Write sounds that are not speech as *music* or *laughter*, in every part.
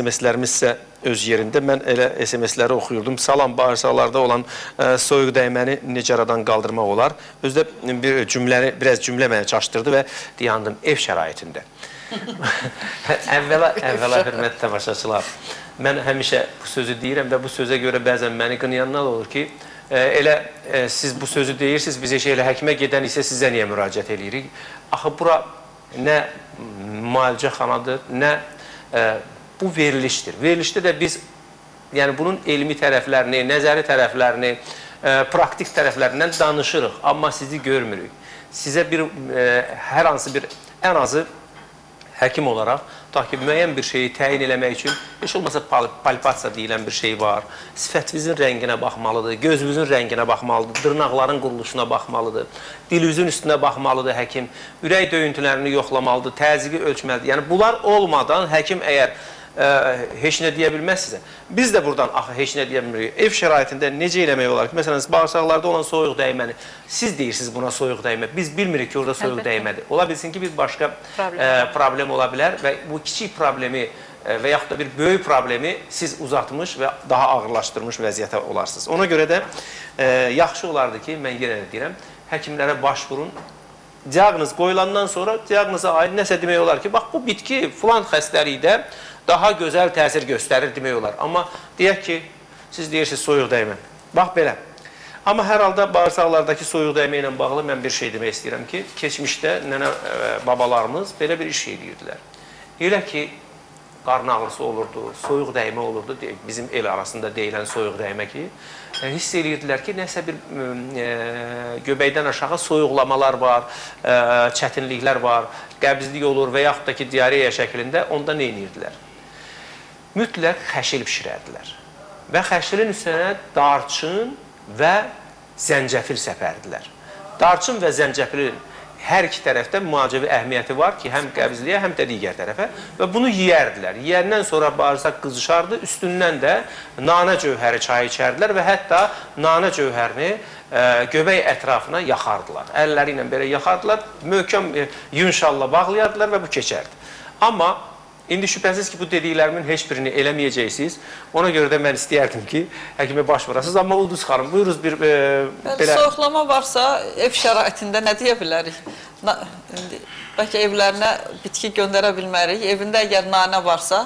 SMS-lərimiz isə öz yerində. Mən elə SMS-ləri oxuyurdum. Salam, bağırsaqlarda olan ə, soyuq dəyməni necə aradan qaldırmaq olar? Özdə bir cümləni, biraz cümlə mənə çaşdırdı və dayandım ev şəraitində. *laughs* əvvəla, əvvəla hörmət tamaşaçılar. Mən həmişə bu sözü deyirəm və bu sözə görə bəzən məni qınayanlar olur ki, ə, elə ə, siz bu sözü deyirsiniz, biz elə həkimə gedən isə sizə niyə müraciət eləyirik? Axı bura nə müalicə xanadır, nə ə, bu verilişdir. Verilişdə də biz yəni bunun elmi tərəflərini, nəzəri tərəflərini, ə, praktik tərəflərindən danışırıq, amma sizi görmürük. Sizə bir ə, hər hansı bir ən azı həkim olaraq tutaq ki, müəyyən bir şeyi təyin eləmək üçün heç olmasa pal palpasiya deyilən bir şey var. Sifətinizin rənginə baxmalıdır, gözünüzün rənginə baxmalıdır, dırnaqların quruluşuna baxmalıdır, dilinizin üstünə baxmalıdır həkim, ürək döyüntülərini yoxlamalıdır, təzyiqi ölçməlidir. Yəni bunlar olmadan həkim əgər ə, heç nə deyə bilməz sizə. Biz də buradan axı heç nə deyə bilmirik. Ev şəraitində necə eləmək olar ki, məsələn, bağırsaqlarda olan soyuq dəyməni, siz deyirsiniz buna soyuq dəymə. Biz bilmirik ki, orada soyuq Əlbəttə. dəymədir. Ola bilsin ki, bir başqa Problem. ə, problem ola bilər və bu kiçik problemi və yaxud da bir böyük problemi siz uzatmış və daha ağırlaşdırmış vəziyyətə olarsınız. Ona görə də ə, yaxşı olardı ki, mən yenə də deyirəm, həkimlərə başvurun, diaqnoz qoyulandan sonra diaqnoza aid nəsə demək olar ki, bax bu bitki filan xəstəlikdə daha gözəl təsir göstərir demək olar. Amma deyək ki, siz deyirsiniz soyuq dəymə. Bax belə. Amma hər halda bağırsaqlardakı soyuq dəymə ilə bağlı mən bir şey demək istəyirəm ki, keçmişdə nənə ə, babalarımız belə bir iş edirdilər. Elə ki, qarın ağrısı olurdu, soyuq dəymə olurdu, bizim el arasında deyilən soyuq dəymə ki, e, hiss edirdilər ki, nəsə bir e, göbəkdən aşağı soyuqlamalar var, e, çətinliklər var, qəbzlik olur və yaxud da ki, diareya şəklində onda nə edirdilər? Mütləq xəşil bişirərdilər və xəşilin üstünə darçın və zəncəfil səpərdilər. Darçın və zəncəfilin hər iki tərəfdə müalicəvi əhəmiyyəti var ki, həm qəbzliyə, həm də digər tərəfə və bunu yeyərdilər. Yeyəndən sonra bağırsaq qızışardı, üstündən də nanə cövhəri çayı içərdilər və hətta nanə cövhərini ə, göbək ətrafına yaxardılar. Əlləri ilə belə yaxardılar, möhkəm e, yunşalla bağlayardılar və bu keçərdi. Amma İndi şübhəsiz ki, bu dediklərimin heç birini eləməyəcəksiniz. Ona görə də mən istəyərdim ki, həkimə baş vurasınız. Amma Ulduz xanım, buyuruz bir e, Bəli, belə... soyuqlama varsa ev şəraitində nə deyə bilərik? Na, indi, bəlkə evlərinə bitki göndərə bilmərik. Evində əgər nanə varsa,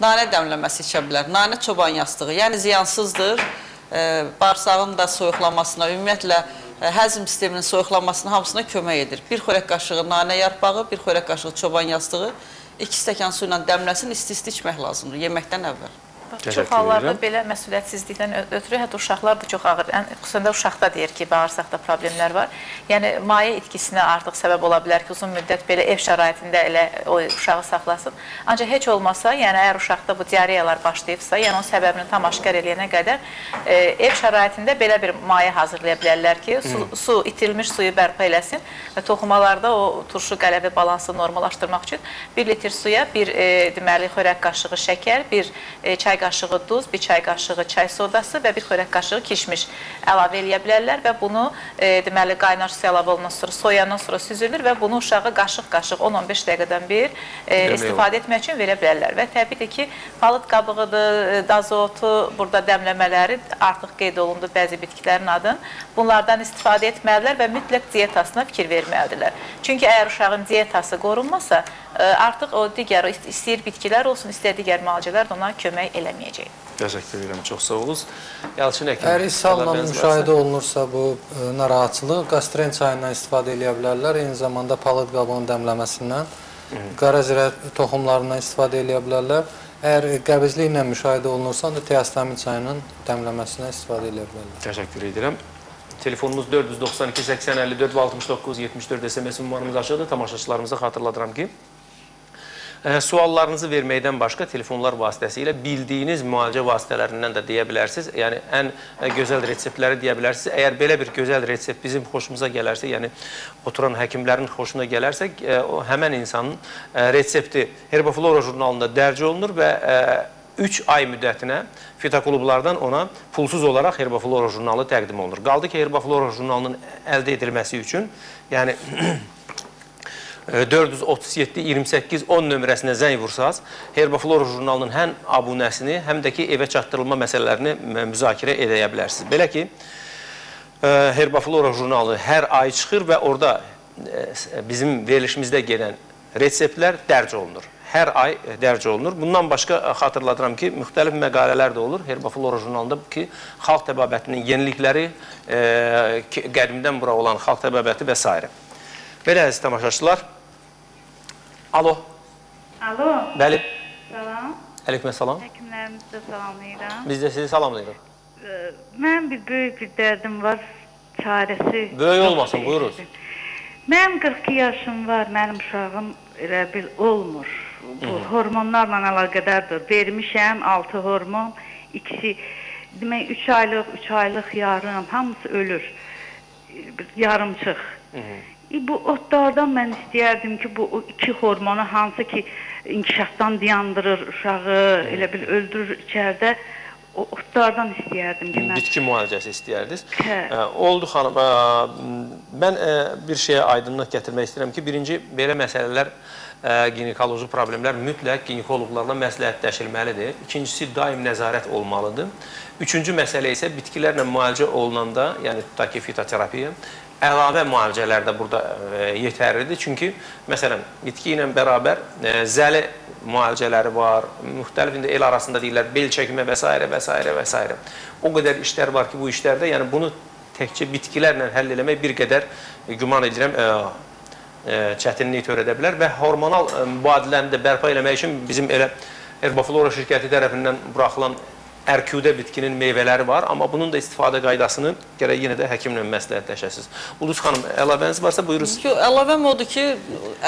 nanə dəmləməsi içə bilər. Nanə çoban yastığı, yəni ziyansızdır. E, bağırsağın da soyuqlamasına, ümumiyyətlə e, həzm sisteminin soyuqlamasına hamısına kömək edir. Bir xörək qaşığı nanə yarpağı, bir xörək qaşığı çoban yastığı, iki stəkan su ilə dəmləsin, isti-isti içmək lazımdır yeməkdən əvvəl. Bax, Çox hallarda edirəm. belə məsuliyyətsizlikdən ötürü hətta uşaqlar da çox ağır, ən xüsusən də uşaqda deyir ki, bağırsaqda problemlər var. Yəni maye itkisinə artıq səbəb ola bilər ki, uzun müddət belə ev şəraitində elə o uşağı saxlasın. Ancaq heç olmasa, yəni əgər uşaqda bu diareyalar başlayıbsa, yəni onun səbəbini tam aşkar eləyənə qədər e, ev şəraitində belə bir maye hazırlaya bilərlər ki, su, su itirilmiş suyu bərpa eləsin və toxumalarda o turşu qələvi balansı normallaşdırmaq üçün 1 litr suya bir e, deməli xörək qaşığı şəkər, bir e, çay qaşığı duz, bir çay qaşığı çay sodası və bir xörək qaşığı kişmiş əlavə eləyə bilərlər və bunu e, deməli qaynar su əlavə olundan sonra soyandan sonra süzülür və bunu uşağa qaşıq-qaşıq 10-15 dəqiqədən bir e, istifadə etmək üçün verə bilərlər və təbii ki, palıd qabığıdır, e, dazotu, burada dəmləmələri artıq qeyd olundu bəzi bitkilərin adın. Bunlardan istifadə etməlidirlər və mütləq dietasına fikir verməlidirlər. Çünki əgər uşağın dietası qorunmasa, artıq o digər istəyir bitkilər olsun, istəyir digər müalicələr də ona kömək eləməyəcək. Təşəkkür edirəm, çox sağ olunuz. Yalçın həkim. Əgər varsa? müşahidə olunursa bu e, narahatçılıq, qastren çayından istifadə edə bilərlər. Eyni zamanda palıd qabığının dəmləməsindən, qara zirə toxumlarından istifadə edə bilərlər. Əgər qəbizliklə müşahidə olunursa, da teostamin çayının dəmləməsindən istifadə edə bilərlər. Təşəkkür edirəm. Telefonumuz 492 80 54 69 74 SMS nömrəmiz açıqdır. Tamaşaçılarımıza xatırladıram ki, ə, suallarınızı verməkdən başqa telefonlar vasitəsilə bildiyiniz müalicə vasitələrindən də deyə bilərsiniz. Yəni ən ə, gözəl reseptləri deyə bilərsiniz. Əgər belə bir gözəl resept bizim xoşumuza gələrsə, yəni oturan həkimlərin xoşuna gələrsə, ə, o həmin insanın resepti Herboflora jurnalında dərc olunur və ə, 3 ay müddətinə fitoklublardan ona pulsuz olaraq Herboflora jurnalı təqdim olunur. Qaldı ki, Herboflora jurnalının əldə edilməsi üçün, yəni *clears throat* e, 437 28 10 nömrəsinə zəng vursaz, Herbaflora jurnalının həm abunəsini, həm də ki evə çatdırılma məsələlərini mü- müzakirə edə bilərsiniz. Belə ki, e, Herbaflora jurnalı hər ay çıxır və orada e, s- bizim verilişimizdə gedən reseptlər dərc olunur. Hər ay e, dərc olunur. Bundan başqa e, xatırladıram ki, müxtəlif məqalələr də olur Herbaflora jurnalında ki, xalq təbabətinin yenilikləri, e, qədimdən bura olan xalq təbabəti və s. Belə əziz tamaşaçılar. Alo, Alo, bəli. salam. Aleyküm salam. Həkimlərimizi də salamlayıram. Biz də sizi salamlayırıq. Mən bir böyük bir dərdim var, çarəsi. Böyük olmasın, buyuruz. Mənim 42 yaşım var, mənim uşağım elə bil olmur. Bu hormonlarla əlaqədardır. Vermişəm 6 hormon, ikisi demək 3 aylıq, 3 aylıq yarım, hamısı ölür. Yarımçıq. E, bu otlardan mən istəyərdim ki, bu iki hormonu hansı ki inkişafdan dayandırır uşağı, elə bil öldürür içəridə. O otlardan istəyərdim ki, mən Bitki müalicəsi istəyərdiniz. Hə. Oldu xanım. Mən bir şeyə aydınlıq gətirmək istəyirəm ki, birinci belə məsələlər ginekoloji problemlər mütləq ginekoloqlarla məsləhətləşilməlidir. İkincisi daim nəzarət olmalıdır. Üçüncü məsələ isə bitkilərlə müalicə olunanda, yəni tutaq ki, fitoterapiya, əlavə müalicələr də burada ə, yetərlidir. Çünki məsələn, bitki ilə bərabər ə, zəli müalicələri var, müxtəlif indi el arasında deyirlər bel çəkmə və s. və s. və s. O qədər işlər var ki, bu işlərdə, yəni bunu təkcə bitkilərlə həll eləmək bir qədər e, güman edirəm ə, çətinlik törədə bilər və hormonal mübadiləni də bərpa eləmək üçün bizim elə Herbaflora şirkəti tərəfindən buraxılan ərküdə bitkinin meyvələri var, amma bunun da istifadə qaydasını gərək yenə də həkimlə məsləhətləşəsiniz. Ulduz xanım, əlavəniz varsa buyurun. Yo, əlavəm odur ki,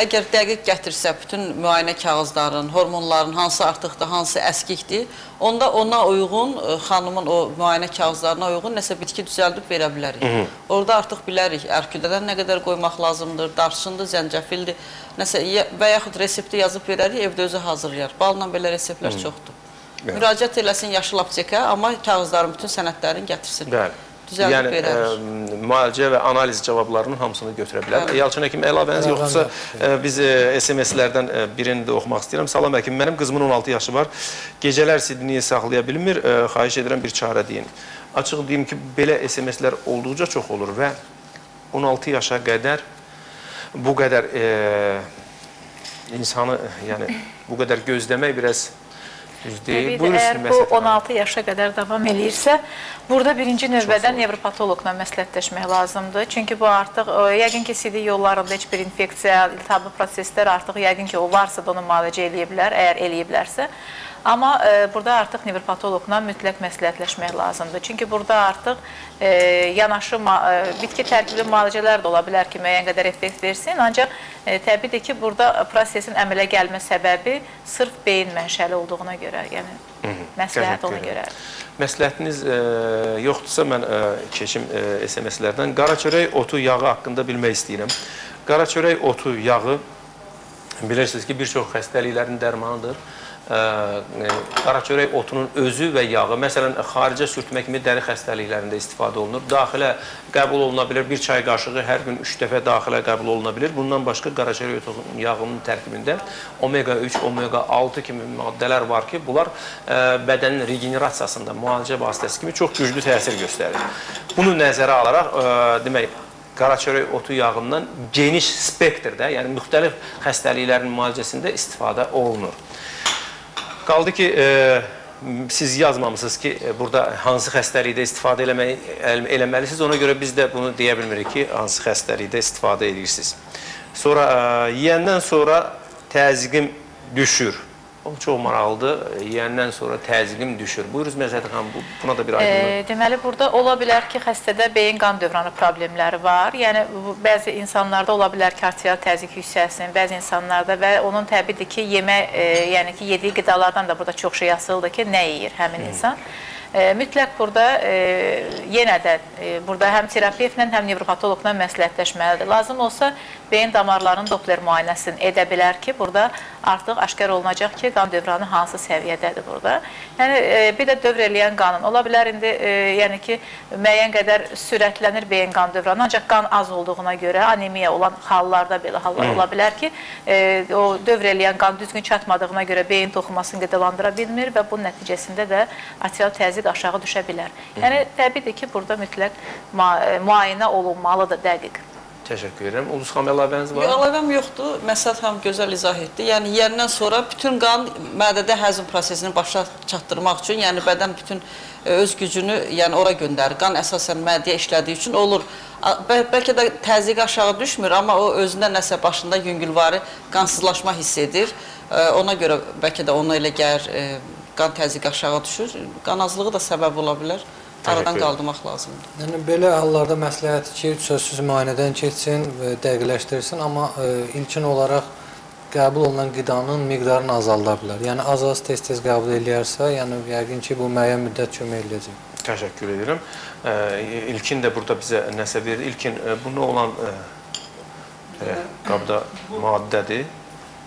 əgər dəqiq gətirsə bütün müayinə kağızların, hormonların hansı artıqdır, hansı əskikdir, onda ona uyğun ə, xanımın o müayinə kağızlarına uyğun nəsə bitki düzəldib verə bilərik. Orada artıq bilərik ərküdədən nə qədər qoymaq lazımdır, darçındır, zəncəfildir, nəsə və yaxud resepti yazıb verərik, evdə özü hazırlayar. Balla belə reseptlər çoxdur. Bəli. Müraciət eləsin yaşıl aptekə, amma kağızların bütün sənədlərini gətirsin. Bəli. Düzəldib yəni, verərik. ə, müalicə və analiz cavablarının hamısını götürə bilər. Bəli. Yalçın həkim əlavəniz Əlavəm yoxsa yoxdur. ə, biz ə, SMS-lərdən ə, birini də oxumaq istəyirəm. Salam həkim, mənim qızımın 16 yaşı var. Gecələr Sidniyə saxlaya bilmir. Ə, xahiş edirəm bir çarə deyin. Açıq deyim ki, belə SMS-lər olduqca çox olur və 16 yaşa qədər bu qədər ə, insanı, yəni bu qədər gözləmək biraz düz deyil. Buyurun əgər bu məsələn. 16 yaşa qədər davam eləyirsə, burada birinci növbədə nevropatoloqla məsləhətləşmək lazımdır. Çünki bu artıq yəqin ki, sidik yollarında heç bir infeksiya, iltihablı proseslər artıq yəqin ki, o varsa da onu müalicə eləyə bilər, əgər eləyiblərsə. Amma e, burada artıq nevropatoloqla mütləq məsləhətləşmək lazımdır. Çünki burada artıq e, yanaşı e, bitki tərkibli müalicələr də ola bilər ki, müəyyən qədər effekt versin, ancaq e, təbiidir ki, burada prosesin əmələ gəlmə səbəbi sırf beyin mənşəli olduğuna görə, yəni məsləhət Qəzəb ona görürəm. görə. Məsləhətiniz ə, yoxdursa mən ə, keçim ə, SMS-lərdən. Qara çörək otu yağı haqqında bilmək istəyirəm. Qara çörək otu yağı bilirsiniz ki, bir çox xəstəliklərin dərmanıdır. Ə, ə, qara çörək otunun özü və yağı, məsələn, xaricə sürtmə kimi dəri xəstəliklərində istifadə olunur. Daxilə qəbul oluna bilər. Bir çay qaşığı hər gün 3 dəfə daxilə qəbul oluna bilər. Bundan başqa qara çörək otu yağının tərkibində omega 3, omega 6 kimi maddələr var ki, bunlar ə, bədənin regenerasiyasında müalicə vasitəsi kimi çox güclü təsir göstərir. Bunu nəzərə alaraq ə, demək qara çörək otu yağından geniş spektrdə, yəni müxtəlif xəstəliklərin müalicəsində istifadə olunur. Qaldı ki, e, siz yazmamısınız ki, e, burada hansı xəstəlikdə istifadə eləməyi el- eləməlisiniz. Ona görə biz də bunu deyə bilmirik ki, hansı xəstəlikdə istifadə edirsiniz. Sonra e, yeyəndən sonra təzyiqim düşür. O çox maraqlıdır. Yeyəndən sonra təzyiqim düşür. Buyurunuz Məzədi xanım, bu, buna da bir aydınlıq. E, deməli burada ola bilər ki, xəstədə beyin qan dövranı problemləri var. Yəni bəzi insanlarda ola bilər ki, arterial təzyiq yüksəlsin, bəzi insanlarda və onun təbiidir ki, yemə, e, yəni ki, yediyi qidalardan da burada çox şey asılıdır ki, nə yeyir həmin insan. E, mütləq burada e, yenə də e, burada həm terapevtlə, həm nevropatoloqla məsləhətləşməlidir. Lazım olsa beyin damarlarının Doppler müayinəsini edə bilər ki, burada artıq aşkar olunacaq ki, qan dövranı hansı səviyyədədir burada. Yəni e, bir də dövr eləyən qanın ola bilər indi e, yəni ki, müəyyən qədər sürətlənir beyin qan dövranı, ancaq qan az olduğuna görə anemiya olan hallarda belə hallar ola bilər ki, e, o dövr eləyən qan düzgün çatmadığına görə beyin toxumasını qidalandıra bilmir və bunun nəticəsində də arterial təzyiq aşağı düşə bilər. Yəni təbiidir ki, burada mütləq e, müayinə olunmalıdır dəqiq. Təşəkkür edirəm. Ulduz xanım əlavəniz var? Yox, əlavəm yoxdur. Məsəl xanım gözəl izah etdi. Yəni yeyəndən sonra bütün qan mədədə həzm prosesini başa çatdırmaq üçün, yəni bədən bütün e, öz gücünü yəni ora göndərir. Qan əsasən mədəyə işlədiyi üçün olur. Bəl bəlkə də təzyiq aşağı düşmür, amma o özündə nəsə başında yüngülvari qansızlaşma hiss edir. E, Ona görə bəlkə də ona elə gəlir qan təzyiqi aşağı düşür. Qan azlığı da səbəb ola bilər. Aradan qaldırmaq lazımdır. Yəni belə hallarda məsləhətdir ki, sözsüz müayinədən keçsin və dəqiqləşdirsin, amma e, ilkin olaraq qəbul olunan qidanın miqdarını azalda bilər. Yəni az-az tez-tez qəbul eləyərsə, yəni yəqin ki, bu müəyyən müddət kömək eləyəcək. Təşəkkür edirəm. E, İlkin də burada bizə nəsə verir. İlkin e, bu nə olan e, qabda maddədir?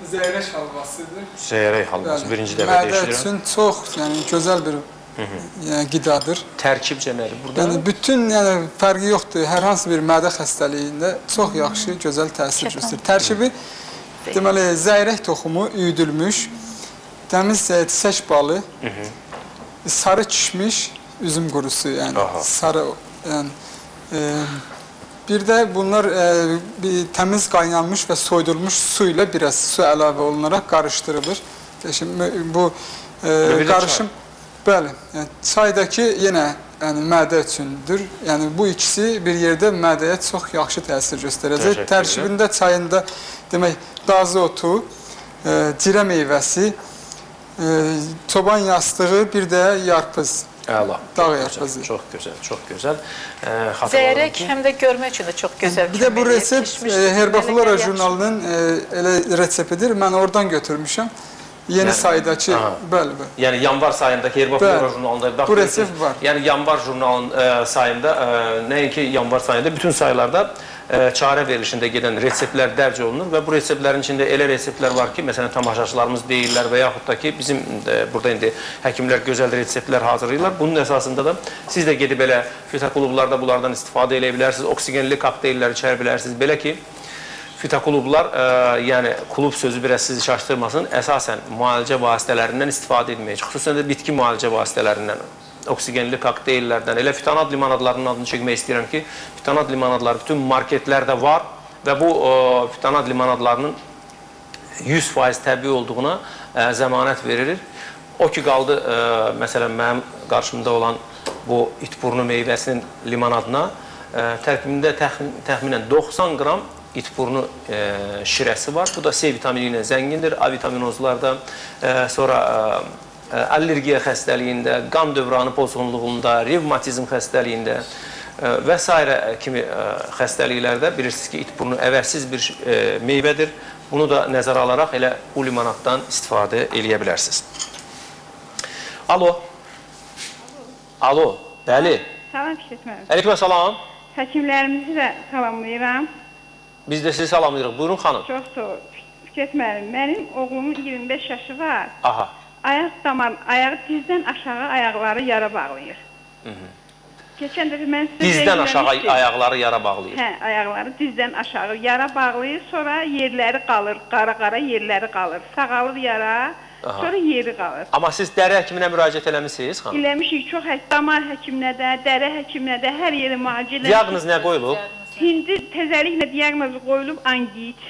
Zəyrək halvasıdır. Seyrək halvası. Bəli, Birinci dəfə Mədə eşidirəm. üçün çox, yəni gözəl bir yəni, qidadır. Tərkibcə nədir burada? Yəni bütün yəni fərqi yoxdur. Hər hansı bir mədə xəstəliyində çox yaxşı, gözəl təsir göstərir. Tərkibi deməli zəyrək toxumu üyüdülmüş, təmiz e, çiçək balı, sarı kişmiş üzüm qurusu, yəni Aha. sarı yəni e, bir də bunlar e, bir təmiz qaynanmış və soyudulmuş su ilə biraz su əlavə olunaraq qarışdırılır. Şimdi bu e, qarışım bəli, yəni çaydakı yenə yəni mədə üçündür. Yəni bu ikisi bir yerdə mədəyə çox yaxşı təsir göstərəcək. Tərkibində çayında demək dazı otu, e, cirə meyvəsi, e, çoban yastığı, bir də yarpız. Əla. Dağ yarpazı. Çox gözəl, çox gözəl. E, xatırladım Zəyrək ki, həm də görmək üçün də çox gözəl. Bir də bu resept e, Herbaflora jurnalının e, elə reseptidir. Mən oradan götürmüşəm. Yeni Yəni, sayıdakı, aha. bəli, bəli. Yəni yanvar sayındakı Herbaflora Bəli. jurnalında Bu baxırsınız. resept var. Yəni yanvar jurnalının e, sayında e, nəinki yanvar sayında bütün saylarda e, çarə verilişində gedən reseptlər dərc olunur və bu reseptlərin içində elə reseptlər var ki, məsələn tamaşaçılarımız deyirlər və yaxud da ki, bizim e, burada indi həkimlər gözəl reseptlər hazırlayırlar. Bunun əsasında da siz də gedib elə fitoklublarda bunlardan istifadə edə bilərsiniz, oksigenli kokteyllər içə bilərsiniz. Belə ki, fitoklublar, e, yəni klub sözü biraz sizi şaşdırmasın, əsasən müalicə vasitələrindən istifadə etməyəcək. Xüsusən də bitki müalicə vasitələrindən, oksigenli kokteyllərdən, elə fitanat limonadlarının adını çəkmək istəyirəm ki, fitanat limonadları bütün marketlərdə var və bu e, fitanat limonadlarının 100% təbii olduğuna ə, zəmanət verilir. O ki qaldı, ə, məsələn, mənim qarşımda olan bu itburnu meyvəsinin limonadına ə, tərkibində təxmin, təxminən 90 qram itburnu ə, şirəsi var. Bu da C vitamini ilə zəngindir. A vitaminozlarda, ə, sonra ə, ə, allergiya xəstəliyində, qan dövranı pozğunluğunda, revmatizm xəstəliyində ə, və s. kimi ə, xəstəliklərdə bilirsiniz ki, itburnu əvəzsiz bir ə, meyvədir. Bunu da nəzərə alaraq elə bu limonaddan istifadə eləyə bilərsiniz. Alo. Alo. Bəli. Salam Fikret Əleyküm salam. Həkimlərimizi də salamlayıram. Biz də sizi salamlayırıq. Buyurun xanım. Çox sağ ol. Fikret müəllim, mənim oğlumun 25 yaşı var. Aha. Ayaq damar, ayağı dizdən aşağı ayaqları yara bağlayır. Keçən dəfə mən sizə Dizdən aşağı söyləmişdim. ayaqları yara bağlayır. Hə, ayaqları dizdən aşağı yara bağlayır, sonra yerləri qalır, qara-qara yerləri qalır. Sağalır yara, Aha. sonra yeri qalır. Amma siz dəri həkiminə müraciət eləmisiniz xanım? Eləmişik çox hək damar həkiminə də, dəri həkiminə də hər yeri müalicə eləmişik. Diaqnoz nə qoyulub? İndi təzəliklə diaqnozu qoyulub angit.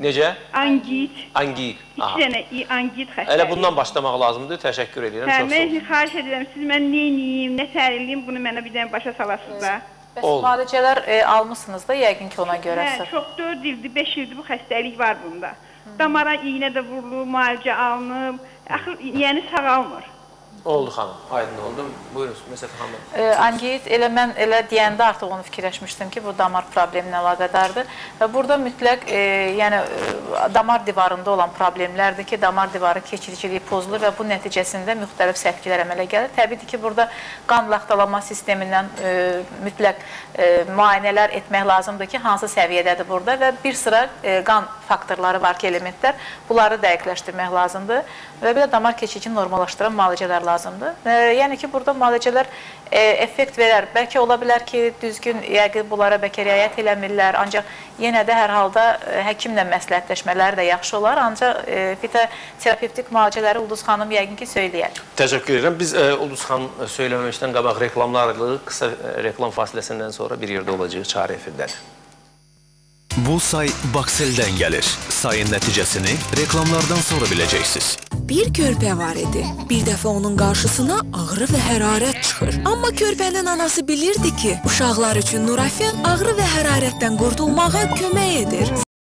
Necə? Angit. Angit. İki Aha. dənə i- angit xəstəliyi. Elə bundan başlamaq lazımdır. Təşəkkür edirəm. Hə, Çox sağ mən xahiş edirəm, siz mən nə edeyim, nə təhliliyim, bunu mənə bir dənə başa salasınız da. Bəs müalicələr e, almısınız da yəqin ki ona görə. Hə, çox 4 ildir, 5 ildir bu xəstəlik var bunda. Damara iynə də vurulub, müalicə alınıb, axır yəni sağalmır. Oldu xanım. Aydın oldu. Buyurun Məsəf xanım. E, angit elə mən elə deyəndə artıq onu fikirləşmişdim ki, bu damar probleminə əlaqədardır və burada mütləq e, yəni e, damar divarında olan problemlərdir ki, damar divarı keçiriciliyi pozulur və bu nəticəsində müxtəlif sətkilər əmələ gəlir. Təbiidir ki, burada qan laxtalama sistemindən e, mütləq e, müayinələr etmək lazımdır ki, hansı səviyyədədir burada və bir sıra e, qan faktorları var ki, elementlər. Bunları dəqiqləşdirmək lazımdır və bir də damar keçicini normallaşdıran müalicələr lazımdır. E, yəni ki, burada müalicələr e, effekt verər. Bəlkə ola bilər ki, düzgün yəqin bunlara bəlkə riayət eləmirlər, ancaq yenə də hər halda e, həkimlə məsləhətləşmələri də yaxşı olar. Ancaq e, fitoterapevtik müalicələri Ulduz xanım yəqin ki, söyləyər. Təşəkkür edirəm. Biz e, Ulduz xanım söyləməmişdən qabaq reklamlarla qısa e, reklam fasiləsindən sonra bir yerdə olacağıq Çarə efirdən. Bu say Bakseldən gəlir. Sayın nəticəsini reklamlardan sonra biləcəksiniz. Bir körpə var idi. Bir dəfə onun qarşısına ağrı və hərarət çıxır. Amma körpənin anası bilirdi ki, uşaqlar üçün Nurafen ağrı və hərarətdən qurtulmağa kömək edir.